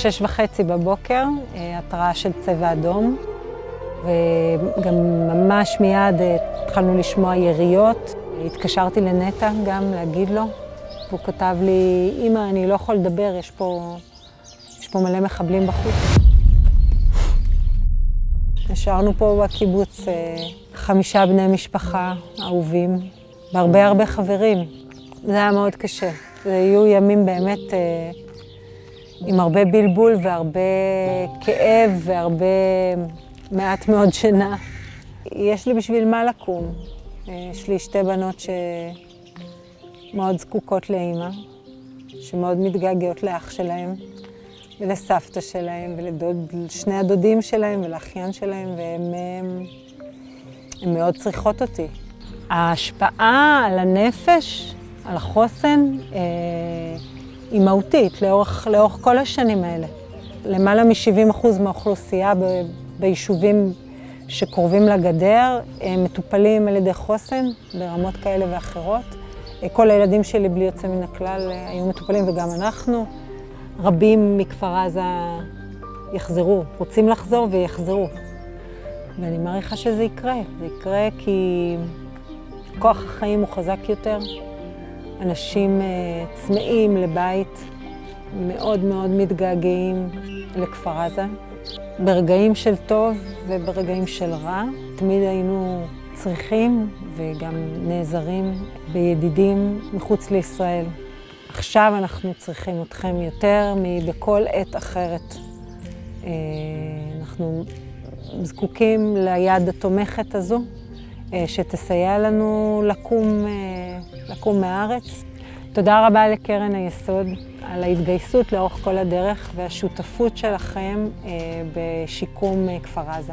בשש וחצי בבוקר, התראה של צבע אדום, וגם ממש מיד התחלנו לשמוע יריות. התקשרתי לנטע גם להגיד לו, והוא כתב לי, אמא, אני לא יכול לדבר, יש פה, יש פה מלא מחבלים בחוץ. נשארנו פה בקיבוץ חמישה בני משפחה אהובים, והרבה הרבה חברים. זה היה מאוד קשה. זה היו ימים באמת אה, עם הרבה בלבול והרבה כאב והרבה מעט מאוד שינה. יש לי בשביל מה לקום. יש לי שתי בנות שמאוד זקוקות לאימא, שמאוד מתגעגעות לאח שלהם ולסבתא שלהם ולשני הדודים שלהם ולאחיין שלהם, הם מאוד צריכות אותי. ההשפעה על הנפש, על החוסן, אה, היא מהותית לאורך, לאורך כל השנים האלה. למעלה מ-70% מהאוכלוסייה ב, ביישובים שקרובים לגדר מטופלים על ידי חוסן ברמות כאלה ואחרות. כל הילדים שלי בלי יוצא מן הכלל היו מטופלים וגם אנחנו. רבים מכפר עזה יחזרו, רוצים לחזור ויחזרו. ואני מעריכה שזה יקרה. זה יקרה כי כוח החיים הוא חזק יותר. אנשים צמאים לבית, מאוד מאוד מתגעגעים לכפר עזה. ברגעים של טוב וברגעים של רע, תמיד היינו צריכים וגם נעזרים בידידים מחוץ לישראל. עכשיו אנחנו צריכים אתכם יותר מבכל עת אחרת. אנחנו זקוקים ליד התומכת הזו, שתסייע לנו לקום, לקום מהארץ. תודה רבה לקרן היסוד על ההתגייסות לאורך כל הדרך והשותפות שלכם בשיקום כפר עזה.